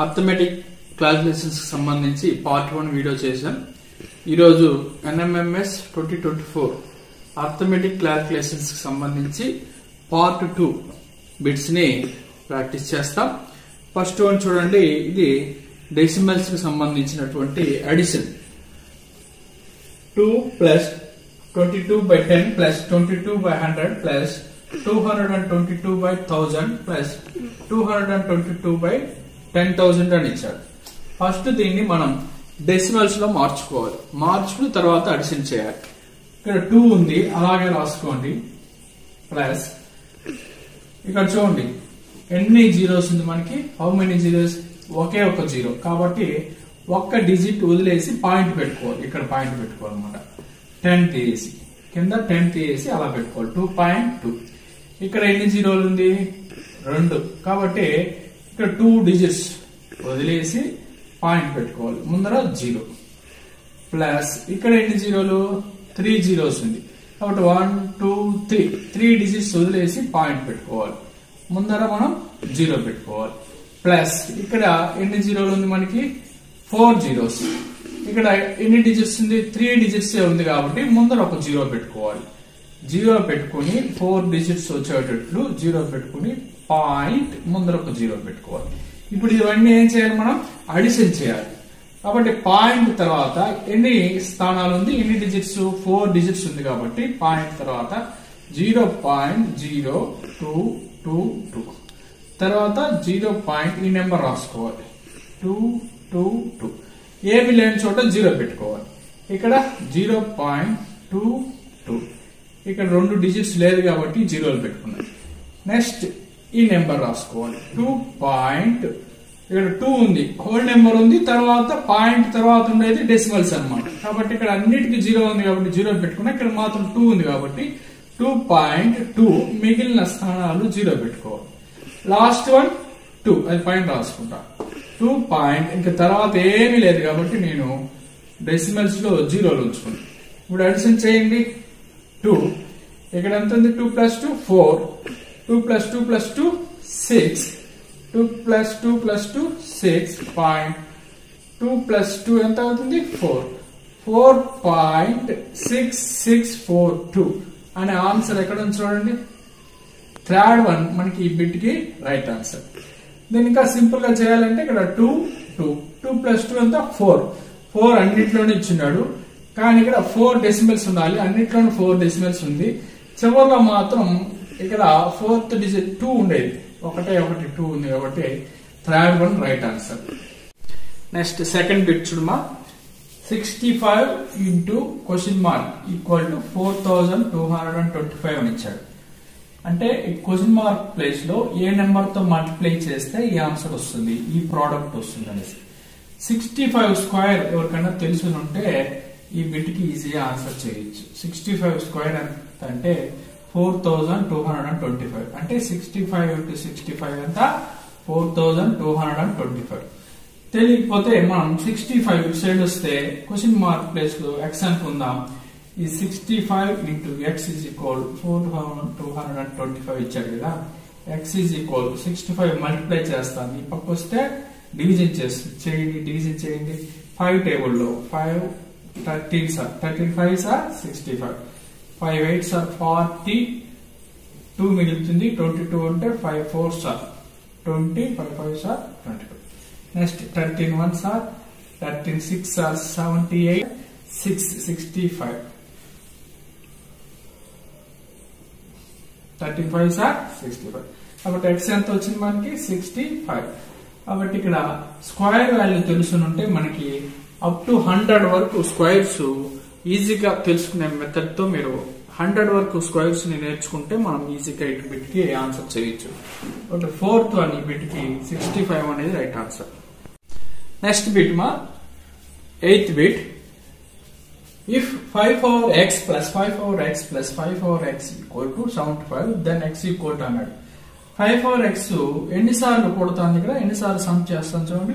Arithmetic క్లాసులేషన్స్కి సంబంధించి part one video చేశాం. ఈరోజు NMMS twenty twenty four arithmetic క్లారిఫికేషన్స్కి సంబంధించి పార్ట్ టూ బిట్స్ని ప్రాక్టీస్ చేస్తాం. ఫస్ట్ వన్ చూడండి ఇది డెసిమల్స్కి సంబంధించినటువంటి addition two plus twenty two by ten plus twenty two by hundred plus two hundred and twenty two by thousand plus two hundred and twenty two by ten thousand అని ఇచ్చాడు. First దీన్ని మనం డెసిమల్స్లో మార్చుకోవాలి. మార్చుకున్న తర్వాత అడిషన్ చేయాలి. ఇక్కడ two ఉంది అలాగే రాసుకోండి. ప్లస్ ఇక్కడ చూడండి ఎన్ని జీరోస్ ఉంది మనకి? హౌ మెనీ జీరోస్ ఒకే ఒక జీరో. కాబట్టి ఒక్క డిజిట్ వదిలేసి పాయింట్ పెట్టుకోవాలి. ఇక్కడ పాయింట్ పెట్టుకోవాలన్నమాట. టెన్ తీసి కింద టెన్ తీసి అలా పెట్టుకోవాలి. టూ పాయింట్ టూ ఇక్కడ ఎన్ని జీరోలు ఉంది? రెండు. కాబట్టి ఇక్కడ టూ డిజిట్స్ వదిలేసి పాయింట్ పెట్టుకోవాలి. ముందర జీరో ప్లస్ ఇక్కడ ఎన్ని జీరోలు త్రీ జీరోస్ ఉంది. కాబట్టి one two three three digits వదిలేసి పాయింట్ పెట్టుకోవాలి. ముందర మనం జీరో పెట్టుకోవాలి. ప్లస్ ఇక్కడ ఎన్ని జీరోలు ఉంది మనకి? ఫోర్ జీరోస్ ఇక్కడ ఎన్ని డిజిట్స్ ఉంది? త్రీ డిజిట్స్ ఉంది కాబట్టి ముందర ఒక జీరో పెట్టుకోవాలి. జీరో పెట్టుకుని ఫోర్ డిజిట్స్ వచ్చేటట్లు జీరో పెట్టుకుని పాయింట్ ముందర ఒక జీరో పెట్టుకోవాలి. ఇప్పుడు ఇవన్నీ ఏం చేయాలి మనం? అడిషన్ చేయాలి. కాబట్టి పాయింట్ తర్వాత ఎన్ని స్థానాలు ఉంది? ఎన్ని డిజిట్స్ ఫోర్ డిజిట్స్ ఉంది కాబట్టి పాయింట్ తర్వాత zero point zero two two two. తర్వాత జీరో పాయింట్ ఈ నెంబర్ రాసుకోవాలి. Two two two. ఏమి లేని చోట జీరో పెట్టుకోవాలి. ఇక్కడ జీరో పాయింట్ టూ టూ. ఇక్కడ రెండు డిజిట్స్ లేదు కాబట్టి జీరోలు పెట్టుకున్నాను నెక్స్ట్ ఈ నెంబర్ రాసుకోవాలి. టూ పాయింట్ ఇక్కడ టూ ఉంది. హోల్ నెంబర్ ఉంది తర్వాత పాయింట్ తర్వాత ఉండేది డెసిమల్స్ అనమాట కాబట్టి ఇక్కడ అన్నిటికీ జీరో ఉంది కాబట్టి జీరో పెట్టుకున్నా ఇక్కడ మాత్రం టూ ఉంది కాబట్టి టూ పాయింట్ టూ మిగిలిన స్థానాలు జీరో పెట్టుకోవాలి. లాస్ట్ వన్ టూ అది పాయింట్ రాసుకుంటా. టూ పాయింట్ ఇంకా తర్వాత ఏమీ లేదు కాబట్టి నేను డెసిమల్స్లో జీరోలు ఉంచుకున్నాను ఇప్పుడు అడిషన్ చేయండి. టూ. ఇక్కడ ఎంత ఉంది? Two plus two? Four. Two plus two plus two six. Two plus two plus two six point two plus two ఎంత అవుతుంది? Four. Four point six six four two. అనే ఆన్సర్ ఎక్కడ ఉంది చూడండి? థర్డ్ వన్ మనకి ఈ బిట్కి రైట్ ఆన్సర్. దీన్ని ఇంకా సింపుల్గా చేయాలంటే ఇక్కడ two two. Two plus two ఎంత? ఫోర్. ఫోర్ అన్నిట్లోనే ఇచ్చినాడు. కానీ ఇక్కడ ఫోర్ డెసిమల్స్ ఉండాలి. అన్నిట్లోనూ ఫోర్ డెసిమల్స్ ఉంది. చివరిలో మాత్రం ఇక్కడ ఫోర్త్ డిజిట్ టూ ఉండేది ఒకటే ఒకటి టూ ఉంది కాబట్టి third one right answer next second bit చూడమా sixty five into question mark equal to four thousand two hundred and twenty five అని ఇచ్చాడు. అంటే క్వశ్చన్ మార్క్ ప్లేస్లో ఏ నెంబర్తో మల్టిప్లై చేస్తే ఈ ఆన్సర్ వస్తుంది ఈ ప్రోడక్ట్ వస్తుంది అనేసి. సిక్స్టీ ఫైవ్ స్క్వేర్ ఎవరికైనా తెలిసి ఉంటే ఈ బిట్కి ఈజీగా ఆన్సర్ చేయొచ్చు. సిక్స్టీ ఫైవ్ స్క్వేర్ ఎంత అంటే four thousand two hundred and twenty five. అంటే sixty five into sixty five ఎంత? Four thousand two hundred and twenty five. తెలియకపోతే మనం సిక్స్టీ ఫైవ్ సైడ్ వస్తే క్వశ్చన్ మార్క్ ప్లేస్లో ఎక్స్ అనుకుందాం. ఈ sixty five into X is equal four two hundred and twenty five ఇచ్చాడు కదా. X is equal sixty five multiply చేస్తాను ఈ పక్క వస్తే డివిజన్ చేస్తుంది. చేయండి డివిజన్ చేయండి. ఫైవ్ టేబుల్లో five thirteen sir thirty five sir sixty five five eight సార్ ఫార్టీ టూ మిగులుతుంది ట్వంటీ టూ అంటే five four sir twenty five five sir twenty two next thirteen one sir thirteen six sir seventy eight six sixty five thirty five sir sixty five కాబట్టి X ఎంత వచ్చింది మనకి? Sixty five కాబట్టి ఇక్కడ square value తెలుసునుంటే మనకి up to hundred వరకు squares ఈజీగా తెలుసుకునే మెథడ్తో మీరు హండ్రెడ్ వరకు స్క్వేర్స్ని నేర్చుకుంటే మనం ఈజీగా ఇటు బిట్కి ఆన్సర్ చేయొచ్చు. ఫోర్త్ వన్ ఈ బిట్కి సిక్స్టీ ఫైవ్ అనేది రైట్ ఆన్సర్. నెక్స్ట్ బిట్ మా eighth bit. If 5 power x plus 5 power x plus 5 power x equal to 75, then x equal to అన్నాడు ఫైవ్ పవర్ ఎక్స్ ఎన్నిసార్లు కొడుతుంది ఇక్కడ? ఎన్నిసార్లు సమ్ చేస్తాను చూడండి.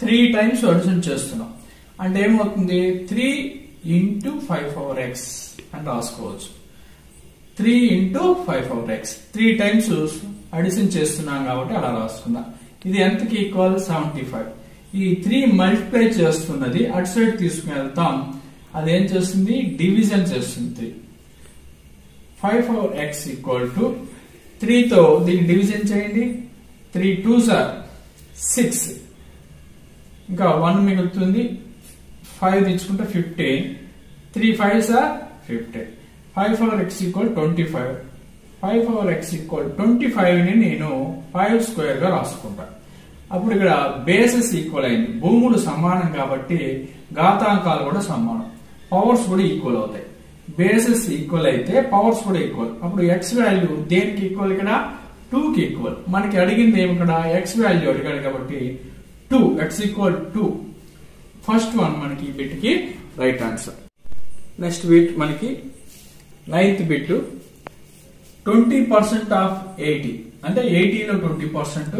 త్రీ టైమ్స్ అడిషన్ చేస్తున్నాం. అంటే ఏమవుతుంది? Three into five power X అని రాసుకోవచ్చు. Three into five power X three times addition చేస్తున్నాం కాబట్టి అలా రాసుకుందాం. ఇది ఎంతకి ఈక్వల్ సెవెంటీ ఫైవ్ ఈ త్రీ మల్టిప్లై చేస్తున్నది అటు సైడ్ తీసుకుని వెళ్తాం. అదేం చేస్తుంది? డివిజన్ చేస్తుంది five four X equal to త్రీతో దీన్ని డివిజన్ చేయండి. త్రీ టూ సార్ సిక్స్ ఇంకా వన్ మిగులుతుంది. ఫైవ్ తెచ్చుకుంటే fifteen three five sir fifteen five four X equal twenty five five four X equal twenty ఫైవ్ని నేను ఫైవ్ స్క్వేర్గా రాసుకుంటాను అప్పుడు ఇక్కడ బేసెస్ ఈక్వల్ అయింది. భూములు సమానం కాబట్టి ఘాతాంకాలు కూడా సమానం. పవర్స్ కూడా ఈక్వల్ అవుతాయి. బేసెస్ ఈక్వల్ అయితే పవర్స్ కూడా ఈక్వల్ అప్పుడు ఎక్స్ వాల్యూ దేనికి ఈక్వల్ ఇక్కడ? టూకి ఈక్వల్ మనకి అడిగింది ఏమి ఇక్కడ? ఎక్స్ వాల్యూ అడిగాడు కాబట్టి two X equal two first one మనకి ఈ బిట్కి రైట్ ఆన్సర్. నెక్స్ట్ బిట్ మనకి ninth bit twenty percent of eighty. అంటే ఎయిటీలో twenty percent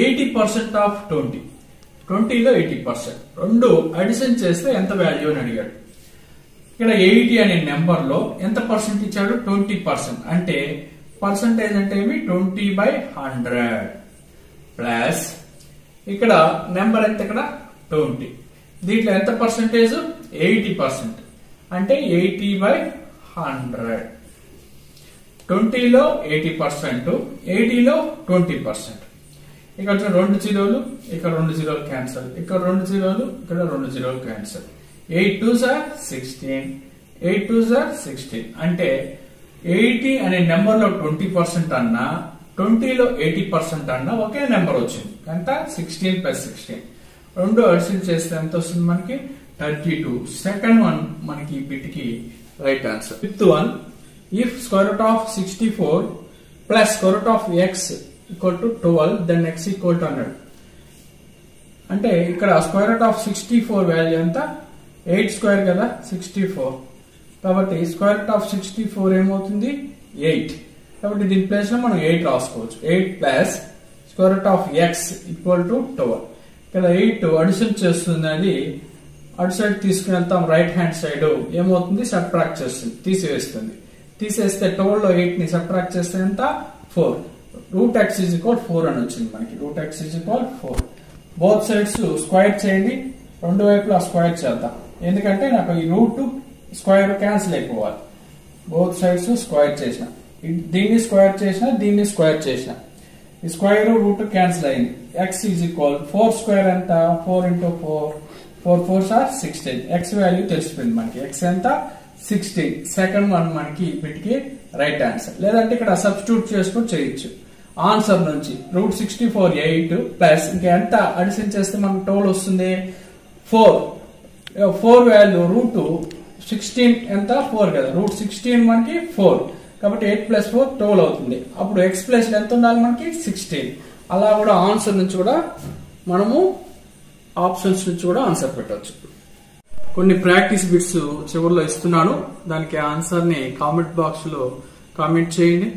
eighty percent of twenty. ట్వంటీలో ఎయిటీ పర్సెంట్. రెండు అడిషన్ చేస్తే ఎంత వాల్యూ అని అడిగాడు. ఇక్కడ ఎయిటీ అనే నెంబర్లో ఎంత పర్సెంట్ ఇచ్చాడు? Twenty percent. అంటే పర్సంటేజ్ అంటే ఏమి? ట్వంటీ బై హండ్రెడ్ ప్లస్ ఇక్కడ నెంబర్ ఎంత ఇక్కడ? ట్వంటీ. దీంట్లో ఎంత పర్సెంటేజ్ ఎయిటీ పర్సెంట్ అంటే ఎయిటీ బై హండ్రెడ్. ట్వంటీలో ఎయిటీ పర్సెంట్ ఎయిటీలో ట్వంటీ పర్సెంట్ ఇక్కడ వచ్చిన రెండు జీరోలు ఇక్కడ రెండు జీరోలు క్యాన్సల్ ఇక్కడ రెండు జీరోలు ఇక్కడ రెండు జీరోలు cancel eight two are sixteen eight two are sixteen అంటే ఎయిటీ అనే నెంబర్లో ట్వంటీ పర్సెంట్ అన్నా ట్వంటీలో ఎయిటీ పర్సెంట్ అన్నా ఒకే నెంబర్ వచ్చింది. ఎంత? సిక్స్టీన్ ప్లస్ సిక్స్టీన్ రెండు అడిషన్ చేస్తే ఎంత వస్తుంది మనకి థర్టీ టూ సెకండ్ వన్ మనకి బిట్కి right answer fifth one if square root of sixty four plus square root of X equal to twelve then X equal to hundred అంటే ఇక్కడ square root of sixty four value ఎంత? Eight square కదా sixty four కాబట్టి square root of sixty four ఏమవుతుంది? Eight కాబట్టి దీని ప్లేస్లో మనం ఎయిట్ రాసుకోవచ్చు. Eight plus square root of X equal to twelve ఇక్కడ ఎయిట్ అడిషన్ చేస్తుంది అది అటు సైడ్ తీసుకుని వెళ్తాం రైట్ హ్యాండ్ సైడ్ ఏమవుతుంది? సబ్ట్రాక్ట్ చేస్తుంది తీసివేస్తుంది. తీసేస్తే ట్వెల్వ్లో ఎయిట్ని సబ్ట్రాక్ట్ చేస్తే ఎంత? Four root X is equal four అని వచ్చింది మనకి. Root X is equal four both sides square చేయండి. రెండు వైపులా స్క్వైర్ చేద్దాం. ఎందుకంటే నాకు ఈ రూట్ స్క్వైర్ క్యాన్సిల్ అయిపోవాలి. బోత్ సైడ్స్ స్క్వైర్ చేసిన. దీన్ని స్క్వైర్ చేసిన దీన్ని స్క్వైర్ చేసిన. స్క్వేర్ రూట్ క్యాన్సిల్ అయింది. X is equal four square ఎంత? Four into four four four sir sixteen X value తెలిసిపోయింది మనకి. ఎక్స్ ఎంత? సిక్స్టీన్ సెకండ్ వన్ మనకి వీటికి రైట్ ఆన్సర్ లేదంటే ఇక్కడ సబ్స్టిట్యూట్ చేసుకుని చేయొచ్చు. ఆన్సర్ నుంచి root sixty four eight plus ఇంకా ఎంత అడిషన్ చేస్తే మనకు టోల్ వస్తుంది? Four four value root sixteen ఎంత? ఫోర్ కదా. రూట్ సిక్స్టీన్ మనకి ఫోర్ కాబట్టి ఎయిట్ ప్లస్ ఫోర్ ట్వెల్వ్ అవుతుంది. అప్పుడు ఎక్స్ ప్లస్ ఎంత ఉండాలి మనకి? సిక్స్టీన్ అలా కూడా ఆన్సర్ నుంచి కూడా మనము ఆప్షన్స్ నుంచి కూడా ఆన్సర్ పెట్టవచ్చు కొన్ని ప్రాక్టీస్ బిట్స్ చివరిలో ఇస్తున్నాను. దానికి ఆన్సర్ని కామెంట్ బాక్స్లో కామెంట్ చేయండి.